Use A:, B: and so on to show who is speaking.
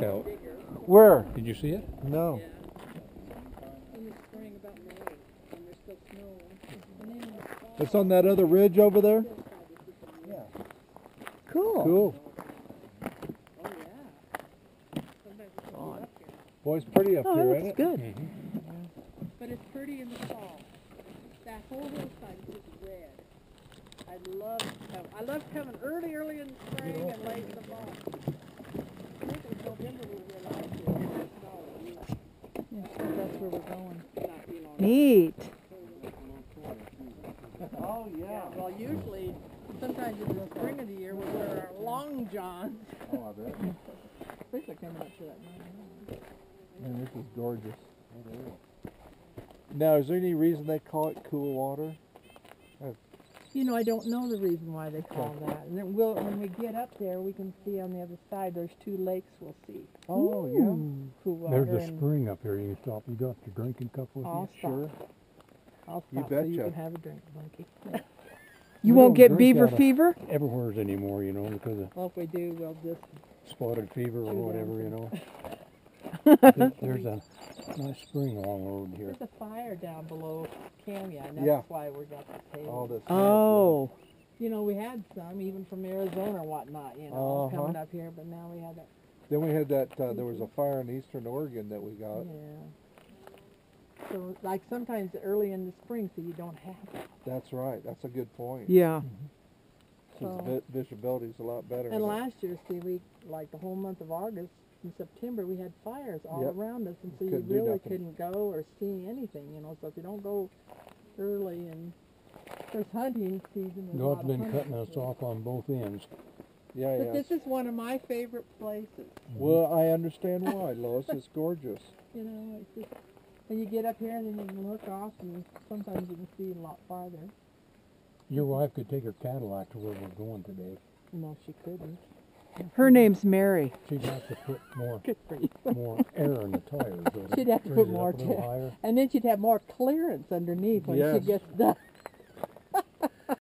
A: cool water lookout.
B: Where?
A: Did you see it?
B: No.
C: In the spring about May, when there's still snow. And then in the fall,
B: It's on that other ridge over there?
D: Cool.
B: Cool.
C: oh yeah. Sometimes it's cold up here.
B: Boy, it's pretty up
D: Oh,
B: here,
D: that
B: ain't it?
D: good.
A: Mm-hmm.
C: But it's pretty in the fall. That whole hillside is just red. I love coming. I love coming early, early in the spring and late in the fall. I think it was November we were last year. It was snow.
D: Yeah, so that's where we're going.
C: Not be long.
D: Neat.
B: Oh,
C: Yeah, well, usually, sometimes in the spring of the year, we wear our long johns.
B: Oh, I bet.
C: Especially coming up to that mountain.
B: Man, this is gorgeous. Now, is there any reason they call it cool water?
C: You know, I don't know the reason why they call that. And then we'll, when we get up there, we can see on the other side, there's two lakes we'll see.
B: Oh,
D: Ooh.
C: Cool water
A: There's a spring up here. You stop. You got your drinking cup with
C: I'll
A: you?
C: stop.
B: Sure.
C: I'll
B: You
C: stop so you can have a drink, Bunky.
D: You
A: We
D: won't get beaver fever?
A: Everywhere's anymore, you know, because of
C: Well, if we do, we'll just,
A: spotted fever or whatever, you know. There's a nice spring along the road here.
C: there's a fire down below Kamiah, and that's
B: Yeah.
C: why we got the table.
B: All this.
D: Oh.
C: You know, we had some, even from Arizona or whatnot, you know,
B: Uh-huh.
C: coming up here, but now we have that,
B: Then we had that, uh, there was a fire in eastern Oregon that we got.
C: yeah. So, like, sometimes early in the spring, so you don't have it.
B: That's right. That's a good point.
D: Yeah.
B: Since
C: So-
B: vi- visibility's a lot better.
C: And last year, see, we, like, the whole month of August and September, we had fires all
B: Yep.
C: around us, and so you
B: Couldn't do
C: really couldn't go or see anything, you know, so if you don't go early and, there's hunting season. there's a lot
A: God's
C: of
A: been cutting us
C: season.
A: off on both ends.
B: Yeah,
C: But
B: yeah.
C: this is one of my favorite places, mm-hmm.
B: Well, I understand why, Lois. It's gorgeous.
C: you know, it's just, when you get up here and then you can look off and sometimes you can see a lot farther.
A: Your wife could take her Cadillac to where we're going today.
C: No, she couldn't.
D: Her name's Mary.
A: She'd have to put more
C: Good for you.
A: more air in the tires. though,
C: She'd have to
A: raise
C: put
A: it
C: more
A: up a little
C: ta-
A: higher.
C: And then she'd have more clearance underneath when
B: Yes.
C: she gets done.